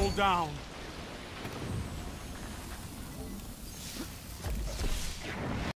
double down.